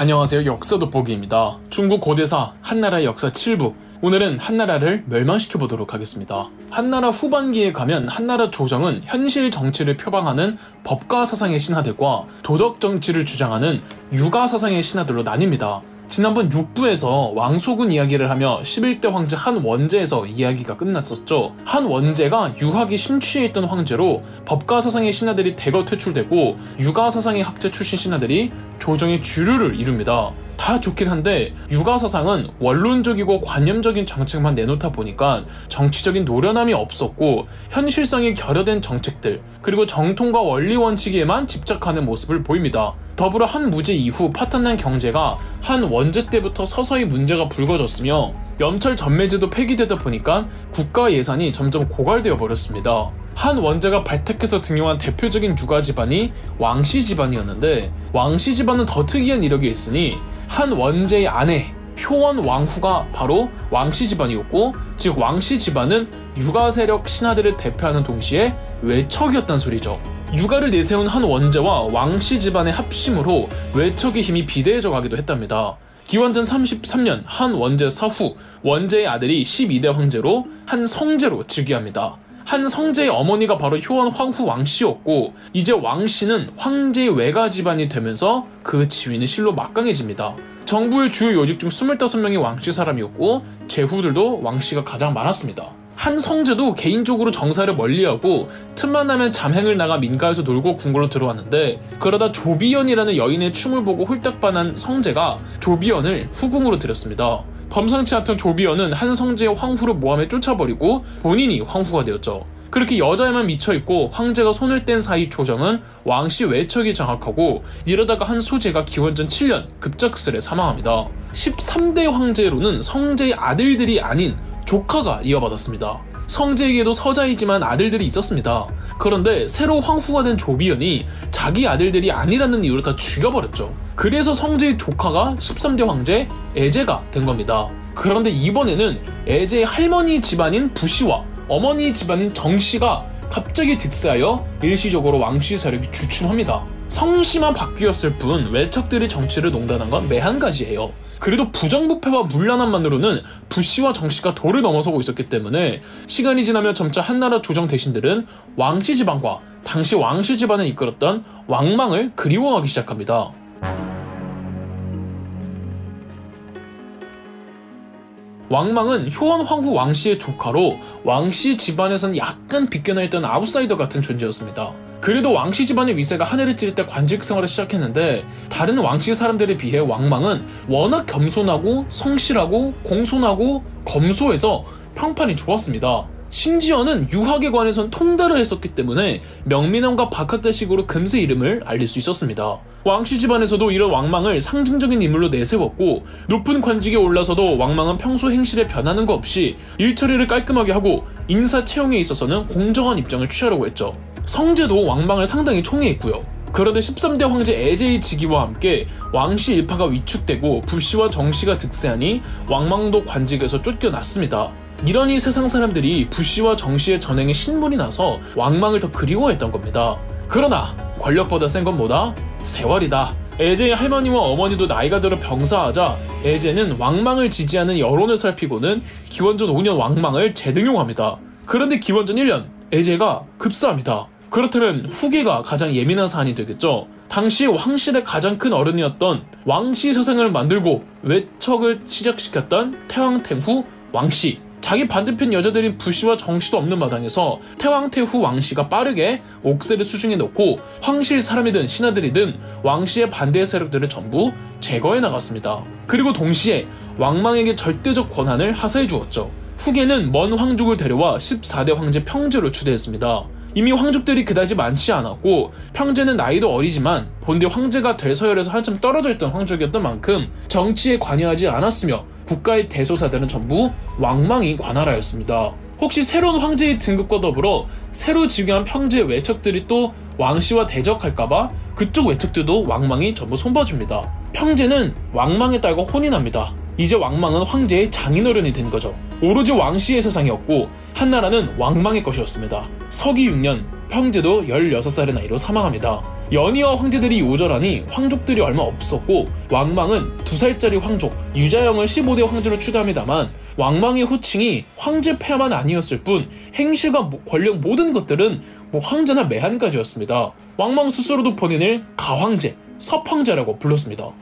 안녕하세요. 역사 돋보기입니다. 중국 고대사 한나라의 역사 7부. 오늘은 한나라를 멸망시켜 보도록 하겠습니다. 한나라 후반기에 가면 한나라 조정은 현실 정치를 표방하는 법가 사상의 신하들과 도덕 정치를 주장하는 유가 사상의 신하들로 나뉩니다. 지난번 6부에서 왕소군 이야기를 하며 11대 황제 한 원제에서 이야기가 끝났었죠. 한 원제가 유학이 심취해 있던 황제로 법가 사상의 신하들이 대거 퇴출되고 유가 사상의 학자 출신 신하들이 조정의 주류를 이룹니다. 다 좋긴 한데 육아 사상은 원론적이고 관념적인 정책만 내놓다 보니까 정치적인 노련함이 없었고 현실성이 결여된 정책들 그리고 정통과 원리 원칙에만 집착하는 모습을 보입니다. 더불어 한 무제 이후 파탄난 경제가 한 원제 때부터 서서히 문제가 불거졌으며 염철 전매제도 폐기되다 보니까 국가 예산이 점점 고갈되어 버렸습니다. 한 원제가 발탁해서 등용한 대표적인 육아 집안이 왕씨 집안이었는데 왕씨 집안은 더 특이한 이력이 있으니 한 원제의 아내 효원 왕후가 바로 왕씨 집안이었고 즉 왕씨 집안은 육아 세력 신하들을 대표하는 동시에 외척이었단 소리죠. 육아를 내세운 한 원제와 왕씨 집안의 합심으로 외척의 힘이 비대해져 가기도 했답니다. 기원전 33년 한 원제 사후 원제의 아들이 12대 황제로 한 성제로 즉위합니다. 한 성제의 어머니가 바로 효원 황후 왕씨였고 이제 왕씨는 황제의 외가 집안이 되면서 그 지위는 실로 막강해집니다. 정부의 주요 요직 중 25명이 왕씨 사람이었고 제후들도 왕씨가 가장 많았습니다. 한 성제도 개인적으로 정사를 멀리하고 틈만 나면 잠행을 나가 민가에서 놀고 궁궐로 들어왔는데 그러다 조비연이라는 여인의 춤을 보고 홀딱 반한 성제가 조비연을 후궁으로 들였습니다. 범상치 않던 조비언은 한 성제의 황후를 모함에 쫓아버리고 본인이 황후가 되었죠. 그렇게 여자에만 미쳐있고 황제가 손을 뗀 사이 조정은 왕씨 외척이 장악하고 이러다가 한 소제가 기원전 7년 급작스레 사망합니다. 13대 황제로는 성제의 아들들이 아닌 조카가 이어받았습니다. 성제에게도 서자이지만 아들들이 있었습니다. 그런데 새로 황후가 된 조비연이 자기 아들들이 아니라는 이유로 다 죽여버렸죠. 그래서 성제의 조카가 13대 황제 에제가 된 겁니다. 그런데 이번에는 에제의 할머니 집안인 부씨와 어머니 집안인 정씨가 갑자기 득세하여 일시적으로 왕씨 세력이 주춤합니다. 성씨만 바뀌었을 뿐 외척들이 정치를 농단한 건 매한 가지예요. 그래도 부정부패와 문란함만으로는 부씨와 정씨가 도를 넘어서고 있었기 때문에 시간이 지나며 점차 한나라 조정 대신들은 왕씨 집안과 당시 왕씨 집안을 이끌었던 왕망을 그리워하기 시작합니다. 왕망은 효원 황후 왕씨의 조카로 왕씨 집안에선 약간 비껴나 있던 아웃사이더 같은 존재였습니다. 그래도 왕씨 집안의 위세가 하늘을 찌를 때 관직 생활을 시작했는데 다른 왕씨 사람들에 비해 왕망은 워낙 겸손하고 성실하고 공손하고 검소해서 평판이 좋았습니다. 심지어는 유학에 관해선 통달을 했었기 때문에 명민왕과 박학대식으로 금세 이름을 알릴 수 있었습니다. 왕씨 집안에서도 이런 왕망을 상징적인 인물로 내세웠고 높은 관직에 올라서도 왕망은 평소 행실에 변하는 거 없이 일처리를 깔끔하게 하고 인사 채용에 있어서는 공정한 입장을 취하려고 했죠. 성제도 왕망을 상당히 총애했고요. 그런데 13대 황제 에제의 즉위와 함께 왕씨 일파가 위축되고 부씨와 정씨가 득세하니 왕망도 관직에서 쫓겨났습니다. 이러니 세상 사람들이 부씨와 정씨의 전행에 신분이 나서 왕망을 더 그리워했던 겁니다. 그러나 권력보다 센 건 뭐다? 세월이다. 에제의 할머니와 어머니도 나이가 들어 병사하자 에제는 왕망을 지지하는 여론을 살피고는 기원전 5년 왕망을 재등용합니다. 그런데 기원전 1년 에제가 급사합니다. 그렇다면 후계가 가장 예민한 사안이 되겠죠. 당시 왕실의 가장 큰 어른이었던 왕씨 세상을 만들고 외척을 시작시켰던 태왕탱후 왕씨 자기 반대편 여자들인 부씨와 정씨도 없는 마당에서 태왕태후 왕씨가 빠르게 옥새를 수중에 넣고 황실 사람이든 신하들이든 왕씨의 반대 세력들을 전부 제거해 나갔습니다. 그리고 동시에 왕망에게 절대적 권한을 하사해 주었죠. 후계는 먼 황족을 데려와 14대 황제 평제로 추대했습니다. 이미 황족들이 그다지 많지 않았고 평제는 나이도 어리지만 본디 황제가 될 서열에서 한참 떨어져 있던 황족이었던 만큼 정치에 관여하지 않았으며 국가의 대소사들은 전부 왕망이 관할하였습니다. 혹시 새로운 황제의 등극과 더불어 새로 즉위한 평제 외척들이 또 왕씨와 대적할까봐 그쪽 외척들도 왕망이 전부 손봐줍니다. 평제는 왕망의 딸과 혼이 납니다. 이제 왕망은 황제의 장인어른이 된 거죠. 오로지 왕씨의 세상이었고 한나라는 왕망의 것이었습니다. 서기 6년 평제도 16살의 나이로 사망합니다. 연이어 황제들이 요절하니 황족들이 얼마 없었고 왕망은 두 살짜리 황족 유자영을 15대 황제로 추대합니다만 왕망의 호칭이 황제 폐하만 아니었을 뿐 행실과 권력 모든 것들은 뭐 황제나 매한까지였습니다. 왕망 스스로도 본인을 가황제, 섭황제라고 불렀습니다.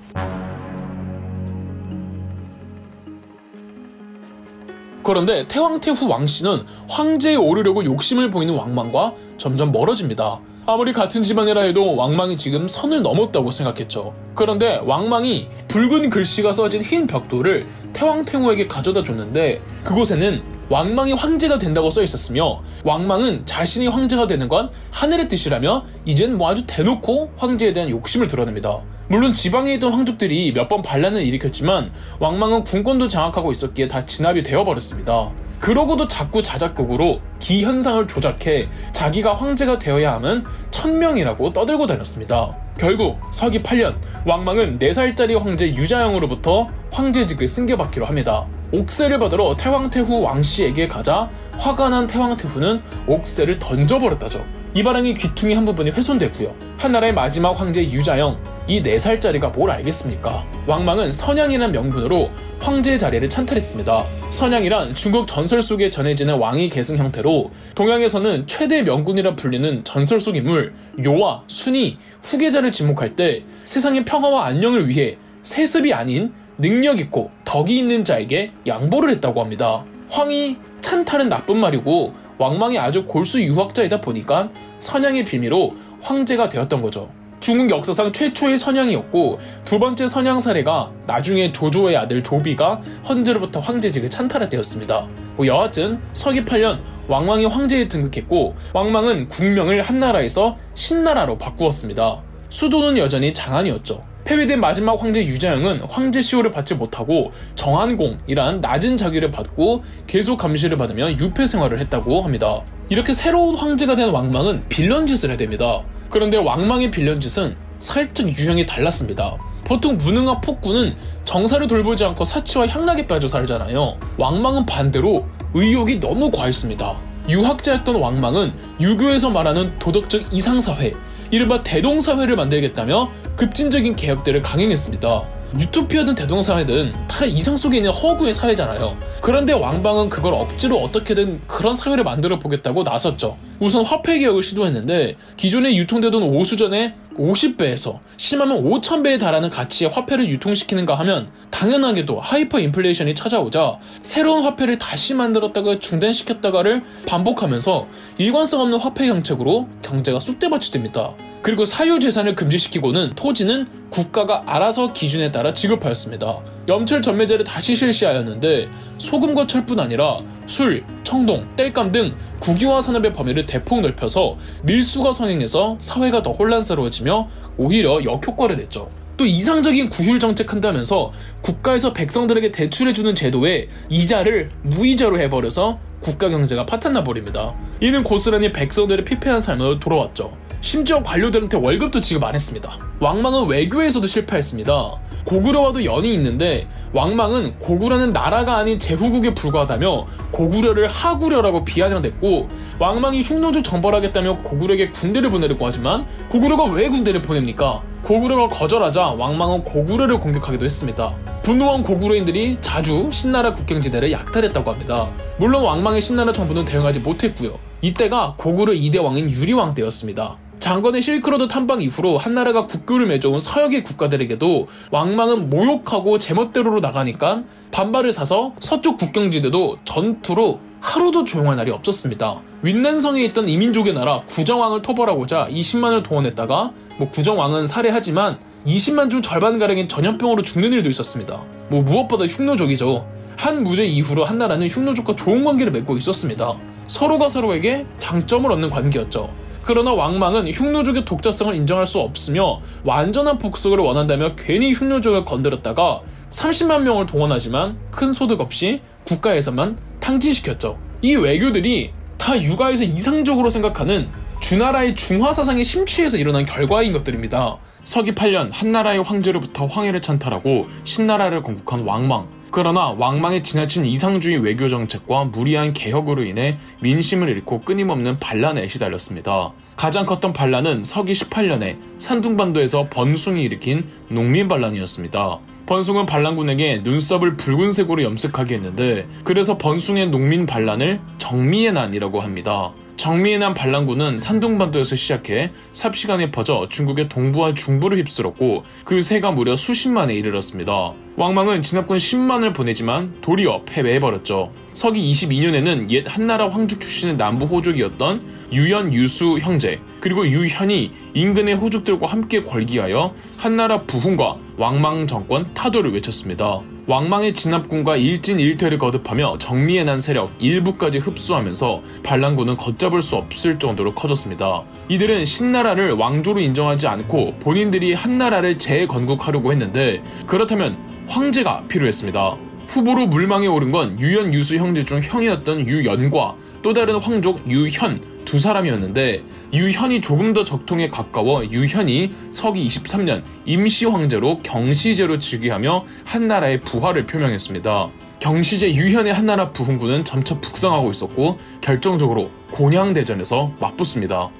그런데 태왕 태후 왕씨는 황제에 오르려고 욕심을 보이는 왕망과 점점 멀어집니다. 아무리 같은 집안이라 해도 왕망이 지금 선을 넘었다고 생각했죠. 그런데 왕망이 붉은 글씨가 써진 흰 벽돌을 태왕태후에게 가져다 줬는데 그곳에는 왕망이 황제가 된다고 써 있었으며 왕망은 자신이 황제가 되는 건 하늘의 뜻이라며 이젠 뭐 아주 대놓고 황제에 대한 욕심을 드러냅니다. 물론 지방에 있던 황족들이 몇 번 반란을 일으켰지만 왕망은 군권도 장악하고 있었기에 다 진압이 되어버렸습니다. 그러고도 자꾸 자작극으로 기현상을 조작해 자기가 황제가 되어야 하면 천명이라고 떠들고 다녔습니다. 결국 서기 8년 왕망은 4살짜리 황제 유자영으로부터 황제직을 승계받기로 합니다. 옥새를 받으러 태왕태후 왕씨에게 가자 화가 난 태왕태후는 옥새를 던져버렸다죠. 이 반응이 귀퉁이 한 부분이 훼손됐고요. 한나라의 마지막 황제 유자영, 이 4살짜리가 뭘 알겠습니까? 왕망은 선양이라는 명분으로 황제의 자리를 찬탈했습니다. 선양이란 중국 전설 속에 전해지는 왕위 계승 형태로 동양에서는 최대 명군이라 불리는 전설 속 인물 요와 순이 후계자를 지목할 때 세상의 평화와 안녕을 위해 세습이 아닌 능력 있고 덕이 있는 자에게 양보를 했다고 합니다. 황이 찬탈은 나쁜 말이고 왕망이 아주 골수 유학자이다 보니까 선양의 빌미로 황제가 되었던 거죠. 중국 역사상 최초의 선양이었고 두 번째 선양 사례가 나중에 조조의 아들 조비가 헌제로부터 황제직을 찬탈했되었습니다. 뭐 여하튼 서기 8년 왕망이 황제에 등극했고 왕망은 국명을 한나라에서 신나라로 바꾸었습니다. 수도는 여전히 장안이었죠. 폐위된 마지막 황제 유자영은 황제 시호를 받지 못하고 정한공이란 낮은 자기를 받고 계속 감시를 받으며 유폐 생활을 했다고 합니다. 이렇게 새로운 황제가 된 왕망은 빌런 짓을 해야 됩니다. 그런데 왕망의 villain짓은 살짝 유형이 달랐습니다. 보통 무능한 폭군은 정사를 돌보지 않고 사치와 향락에 빠져 살잖아요. 왕망은 반대로 의욕이 너무 과했습니다. 유학자였던 왕망은 유교에서 말하는 도덕적 이상사회, 이른바 대동사회를 만들겠다며 급진적인 개혁들을 강행했습니다. 유토피아든 대동사회든 다 이상 속에 있는 허구의 사회잖아요. 그런데 왕망은 그걸 억지로 어떻게든 그런 사회를 만들어 보겠다고 나섰죠. 우선 화폐 개혁을 시도했는데 기존에 유통되던 오수전의 50배에서 심하면 5,000배에 달하는 가치의 화폐를 유통시키는가 하면 당연하게도 하이퍼 인플레이션이 찾아오자 새로운 화폐를 다시 만들었다가 중단시켰다가를 반복하면서 일관성 없는 화폐 정책으로 경제가 쑥대밭이 됩니다. 그리고 사유재산을 금지시키고는 토지는 국가가 알아서 기준에 따라 지급하였습니다. 염철 전매제를 다시 실시하였는데 소금과 철뿐 아니라 술, 청동, 땔감 등 국유화 산업의 범위를 대폭 넓혀서 밀수가 성행해서 사회가 더 혼란스러워지며 오히려 역효과를 냈죠. 또 이상적인 구휼 정책 한다면서 국가에서 백성들에게 대출해주는 제도에 이자를 무이자로 해버려서 국가 경제가 파탄나 버립니다. 이는 고스란히 백성들의 피폐한 삶으로 돌아왔죠. 심지어 관료들한테 월급도 지급 안 했습니다. 왕망은 외교에서도 실패했습니다. 고구려와도 연이 있는데 왕망은 고구려는 나라가 아닌 제후국에 불과하다며 고구려를 하구려라고 비아냥댔고 왕망이 흉노족 정벌하겠다며 고구려에게 군대를 보내려고 하지만 고구려가 왜 군대를 보냅니까? 고구려가 거절하자 왕망은 고구려를 공격하기도 했습니다. 분노한 고구려인들이 자주 신나라 국경지대를 약탈했다고 합니다. 물론 왕망의 신나라 정부는 대응하지 못했고요. 이때가 고구려 2대 왕인 유리왕 때였습니다. 장건의 실크로드 탐방 이후로 한나라가 국교를 맺어온 서역의 국가들에게도 왕망은 모욕하고 제멋대로로 나가니까 반발을 사서 서쪽 국경지대도 전투로 하루도 조용할 날이 없었습니다. 윈난성에 있던 이민족의 나라 구정왕을 토벌하고자 20만을 동원했다가 뭐 구정왕은 살해하지만 20만 중 절반가량이 전염병으로 죽는 일도 있었습니다. 뭐 무엇보다 흉노족이죠. 한 무제 이후로 한나라는 흉노족과 좋은 관계를 맺고 있었습니다. 서로가 서로에게 장점을 얻는 관계였죠. 그러나 왕망은 흉노족의 독자성을 인정할 수 없으며 완전한 복속을 원한다며 괜히 흉노족을 건드렸다가 30만 명을 동원하지만 큰 소득 없이 국가에서만 탕진시켰죠. 이 외교들이 다 육아에서 이상적으로 생각하는 주나라의 중화 사상에 심취해서 일어난 결과인 것들입니다. 서기 8년 한나라의 황제로부터 황해를 찬탈하고 신나라를 건국한 왕망. 그러나 왕망의 지나친 이상주의 외교 정책과 무리한 개혁으로 인해 민심을 잃고 끊임없는 반란에 시달렸습니다. 가장 컸던 반란은 서기 18년에 산둥반도에서 번숭이 일으킨 농민 반란이었습니다. 번숭은 반란군에게 눈썹을 붉은색으로 염색하게 했는데 그래서 번숭의 농민 반란을 정미의 난이라고 합니다. 정미의 난 반란군은 산둥반도에서 시작해 삽시간에 퍼져 중국의 동부와 중부를 휩쓸었고 그 세가 무려 수십만에 이르렀습니다. 왕망은 진압군 10만을 보내지만 도리어 패배해버렸죠. 서기 22년에는 옛 한나라 황족 출신의 남부 호족이었던 유연 유수 형제 그리고 유현이 인근의 호족들과 함께 걸기하여 한나라 부흥과 왕망 정권 타도를 외쳤습니다. 왕망의 진압군과 일진 일퇴를 거듭하며 정리해 난 세력 일부까지 흡수하면서 반란군은 걷잡을 수 없을 정도로 커졌습니다. 이들은 신나라를 왕조로 인정하지 않고 본인들이 한나라를 재건국하려고 했는데 그렇다면 황제가 필요했습니다. 후보로 물망에 오른 건 유연 유수 형제 중 형이었던 유연과 또 다른 황족 유현 두 사람이었는데 유현이 조금 더 적통에 가까워 유현이 서기 23년 임시 황제로 경시제로 즉위하며 한나라의 부활을 표명했습니다. 경시제 유현의 한나라 부흥군은 점차 북상하고 있었고 결정적으로 곤양대전에서 맞붙습니다.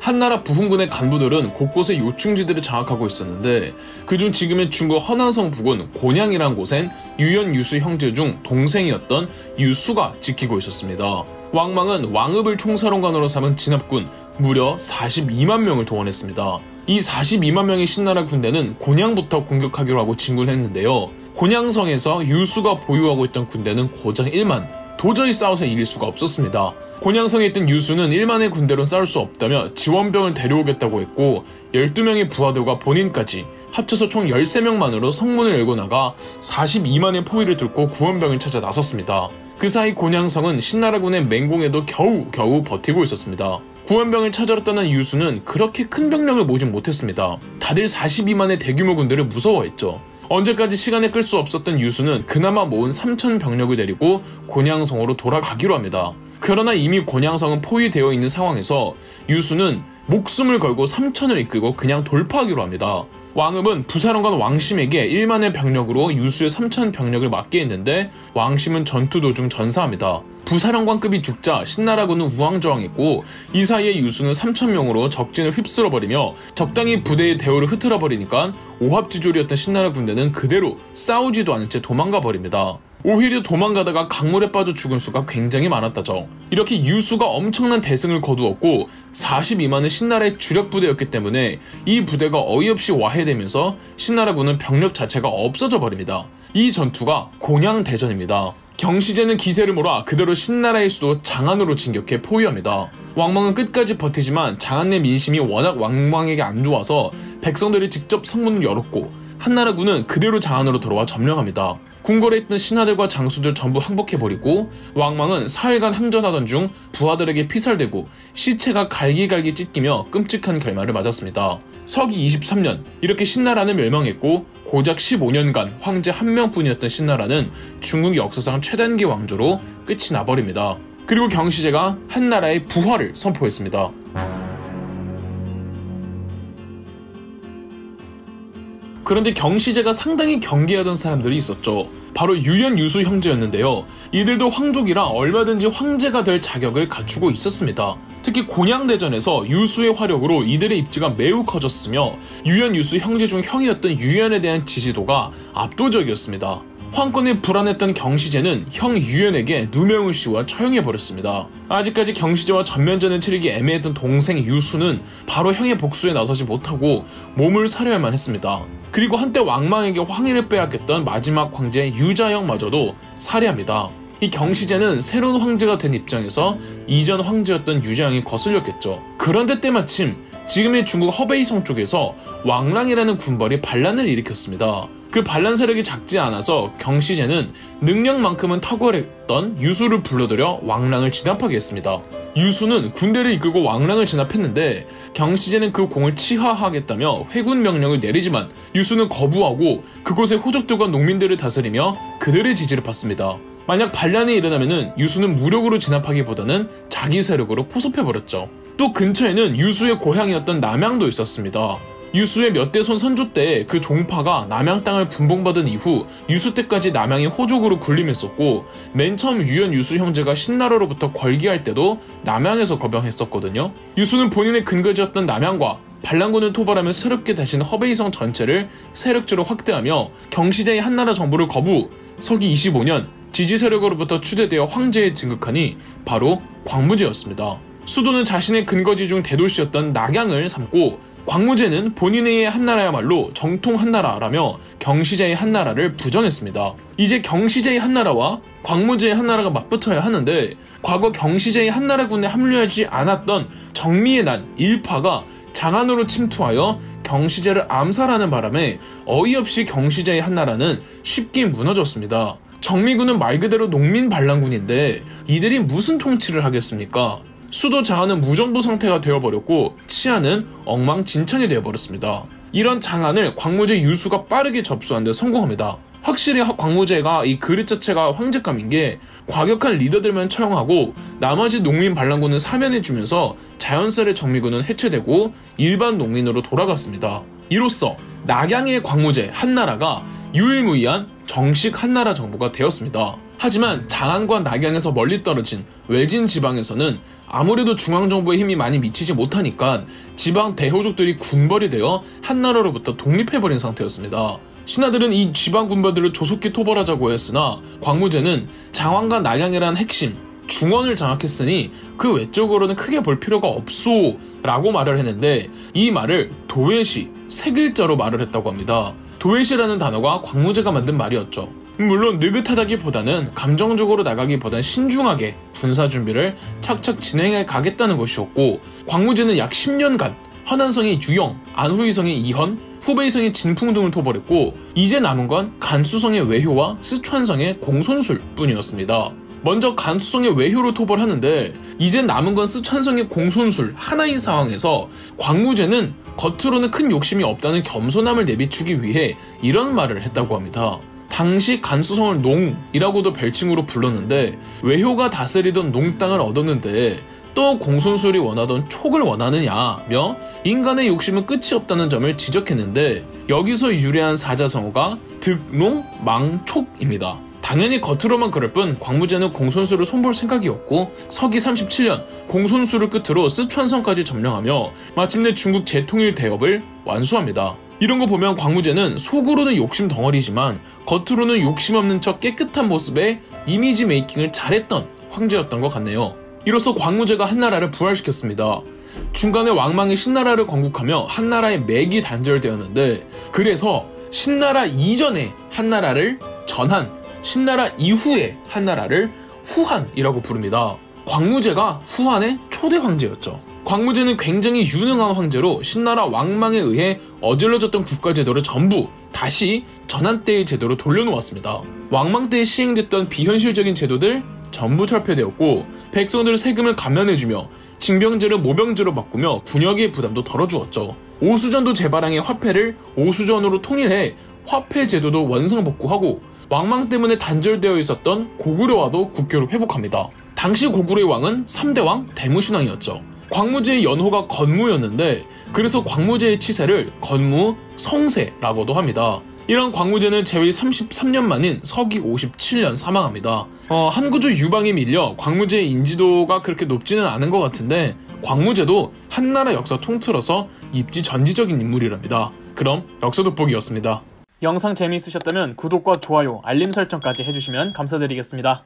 한나라 부흥군의 간부들은 곳곳에 요충지들을 장악하고 있었는데 그중 지금의 중국 허난성 부근 곤양이란 곳엔 유연 유수 형제 중 동생이었던 유수가 지키고 있었습니다. 왕망은 왕읍을 총사령관으로 삼은 진압군 무려 42만 명을 동원했습니다. 이 42만 명의 신나라 군대는 곤양부터 공격하기로 하고 진군을 했는데요. 곤양성에서 유수가 보유하고 있던 군대는 고장 1만, 도저히 싸워서 이길 수가 없었습니다. 곤양성에 있던 유수는 1만의 군대로 싸울 수 없다며 지원병을 데려오겠다고 했고 12명의 부하들과 본인까지 합쳐서 총 13명만으로 성문을 열고 나가 42만의 포위를 뚫고 구원병을 찾아 나섰습니다. 그 사이 곤양성은 신나라군의 맹공에도 겨우 겨우 버티고 있었습니다. 구원병을 찾으러 떠난 유수는 그렇게 큰 병력을 모진 못했습니다. 다들 42만의 대규모 군대를 무서워했죠. 언제까지 시간을 끌 수 없었던 유수는 그나마 모은 3천 병력을 데리고 곤양성으로 돌아가기로 합니다. 그러나 이미 곤양성은 포위되어 있는 상황에서 유수는 목숨을 걸고 3천을 이끌고 그냥 돌파하기로 합니다. 왕읍은 부사령관 왕심에게 1만의 병력으로 유수의 3천 병력을 맡게 했는데 왕심은 전투 도중 전사합니다. 부사령관급이 죽자 신나라군은 우왕좌왕했고 이 사이에 유수는 3천 명으로 적진을 휩쓸어버리며 적당히 부대의 대우를 흐트러버리니까 오합지졸이었던 신나라 군대는 그대로 싸우지도 않은 채 도망가 버립니다. 오히려 도망가다가 강물에 빠져 죽은 수가 굉장히 많았다죠. 이렇게 유수가 엄청난 대승을 거두었고 42만은 신나라의 주력 부대였기 때문에 이 부대가 어이없이 와해되면서 신나라군은 병력 자체가 없어져 버립니다. 이 전투가 곤양대전입니다. 경시제는 기세를 몰아 그대로 신나라의 수도 장안으로 진격해 포위합니다. 왕망은 끝까지 버티지만 장안 내 민심이 워낙 왕망에게 안 좋아서 백성들이 직접 성문을 열었고 한나라군은 그대로 장안으로 들어와 점령합니다. 궁궐에 있던 신하들과 장수들 전부 항복해버리고 왕망은 사흘간 항전하던 중 부하들에게 피살되고 시체가 갈기갈기 찢기며 끔찍한 결말을 맞았습니다. 서기 23년 이렇게 신나라는 멸망했고 고작 15년간 황제 한 명뿐이었던 신나라는 중국 역사상 최단기 왕조로 끝이 나버립니다. 그리고 경시제가 한나라의 부활을 선포했습니다. 그런데 경시제가 상당히 경계하던 사람들이 있었죠. 바로 유연 유수 형제였는데요. 이들도 황족이라 얼마든지 황제가 될 자격을 갖추고 있었습니다. 특히 곤양대전에서 유수의 화력으로 이들의 입지가 매우 커졌으며 유연 유수 형제 중 형이었던 유연에 대한 지지도가 압도적이었습니다. 황권에 불안했던 경시제는 형 유연에게 누명을 씌워 처형해버렸습니다. 아직까지 경시제와 전면전을 치르기 애매했던 동생 유수는 바로 형의 복수에 나서지 못하고 몸을 사려야만 했습니다. 그리고 한때 왕망에게 황위를 빼앗겼던 마지막 황제 유자영마저도 살해합니다. 이 경시제는 새로운 황제가 된 입장에서 이전 황제였던 유자영이 거슬렸겠죠. 그런데 때마침 지금의 중국 허베이성 쪽에서 왕랑이라는 군벌이 반란을 일으켰습니다. 그 반란 세력이 작지 않아서 경시제는 능력만큼은 탁월했던 유수를 불러들여 왕랑을 진압하게 했습니다. 유수는 군대를 이끌고 왕랑을 진압했는데 경시제는 그 공을 치하하겠다며 회군 명령을 내리지만 유수는 거부하고 그곳의 호족들과 농민들을 다스리며 그들의 지지를 받습니다. 만약 반란이 일어나면 유수는 무력으로 진압하기보다는 자기 세력으로 포섭해버렸죠. 또 근처에는 유수의 고향이었던 남양도 있었습니다. 유수의 몇 대손 선조 때 그 종파가 남양 땅을 분봉받은 이후 유수 때까지 남양이 호족으로 군림했었고 맨 처음 유연 유수 형제가 신나라로부터 걸기할 때도 남양에서 거병했었거든요. 유수는 본인의 근거지였던 남양과 반란군을 토벌하며 새롭게 다신 허베이성 전체를 세력지로 확대하며 경시대의 한나라 정부를 거부 서기 25년 지지 세력으로부터 추대되어 황제에 진극하니 바로 광무제였습니다. 수도는 자신의 근거지 중 대도시였던 낙양을 삼고 광무제는 본인의 한나라야말로 정통 한나라라며 경시제의 한나라를 부정했습니다. 이제 경시제의 한나라와 광무제의 한나라가 맞붙어야 하는데 과거 경시제의 한나라군에 합류하지 않았던 정미의 난 일파가 장안으로 침투하여 경시제를 암살하는 바람에 어이없이 경시제의 한나라는 쉽게 무너졌습니다. 정미군은 말 그대로 농민 반란군인데 이들이 무슨 통치를 하겠습니까? 수도 장안은 무정부 상태가 되어버렸고 치안은 엉망진창이 되어버렸습니다. 이런 장안을 광무제 유수가 빠르게 접수한 데 성공합니다. 확실히 광무제가 이 그릇 자체가 황제감인 게 과격한 리더들만 처형하고 나머지 농민 반란군은 사면해주면서 자연스레 정미군은 해체되고 일반 농민으로 돌아갔습니다. 이로써 낙양의 광무제 한나라가 유일무이한 정식 한나라 정부가 되었습니다. 하지만 장안과 낙양에서 멀리 떨어진 외진 지방에서는 아무래도 중앙정부의 힘이 많이 미치지 못하니까 지방 대호족들이 군벌이 되어 한나라로부터 독립해버린 상태였습니다. 신하들은 이 지방 군벌들을 조속히 토벌하자고 했으나 광무제는 장왕과 낙양이란 핵심 중원을 장악했으니 그 외적으로는 크게 볼 필요가 없소 라고 말을 했는데 이 말을 도외시 세 글자로 말을 했다고 합니다. 도외시라는 단어가 광무제가 만든 말이었죠. 물론 느긋하다기보다는 감정적으로 나가기보단 신중하게 군사 준비를 착착 진행해 가겠다는 것이었고 광무제는 약 10년간 허난성의 유영, 안후이성의 이현, 후베이성의 진풍 등을 토벌했고 이제 남은 건 간수성의 외효와 스촨성의 공손술 뿐이었습니다. 먼저 간수성의 외효를 토벌하는데 이제 남은 건 스촨성의 공손술 하나인 상황에서 광무제는 겉으로는 큰 욕심이 없다는 겸손함을 내비추기 위해 이런 말을 했다고 합니다. 당시 간수성을 농이라고도 별칭으로 불렀는데 외효가 다스리던 농땅을 얻었는데 또 공손술이 원하던 촉을 원하느냐며 인간의 욕심은 끝이 없다는 점을 지적했는데 여기서 유래한 사자성어가 득농 망촉입니다. 당연히 겉으로만 그럴 뿐 광무제는 공손술을 손볼 생각이었고 서기 37년 공손술을 끝으로 쓰촨성까지 점령하며 마침내 중국 재통일 대업을 완수합니다. 이런 거 보면 광무제는 속으로는 욕심 덩어리지만 겉으로는 욕심 없는 척 깨끗한 모습의 이미지 메이킹을 잘했던 황제였던 것 같네요. 이로써 광무제가 한나라를 부활시켰습니다. 중간에 왕망이 신나라를 건국하며 한나라의 맥이 단절되었는데 그래서 신나라 이전에 한나라를 전한 신나라 이후에 한나라를 후한이라고 부릅니다. 광무제가 후한의 초대 황제였죠. 광무제는 굉장히 유능한 황제로 신나라 왕망에 의해 어질러졌던 국가제도를 전부 다시 전한 때의 제도로 돌려놓았습니다. 왕망 때 시행됐던 비현실적인 제도들 전부 철폐되었고 백성들 세금을 감면해주며 징병제를 모병제로 바꾸며 군역의 부담도 덜어주었죠. 오수전도 제바랑의 화폐를 오수전으로 통일해 화폐 제도도 원상복구하고 왕망 때문에 단절되어 있었던 고구려와도 국교를 회복합니다. 당시 고구려의 왕은 3대왕 대무신왕이었죠. 광무제의 연호가 건무였는데 그래서 광무제의 치세를 건무 성세라고도 합니다. 이런 광무제는 재위 33년 만인 서기 57년 사망합니다. 어, 한구조 유방에 밀려 광무제의 인지도가 그렇게 높지는 않은 것 같은데 광무제도 한나라 역사 통틀어서 입지 전지적인 인물이랍니다. 그럼 역사 돋보기였습니다. 영상 재미있으셨다면 구독과 좋아요, 알림 설정까지 해주시면 감사드리겠습니다.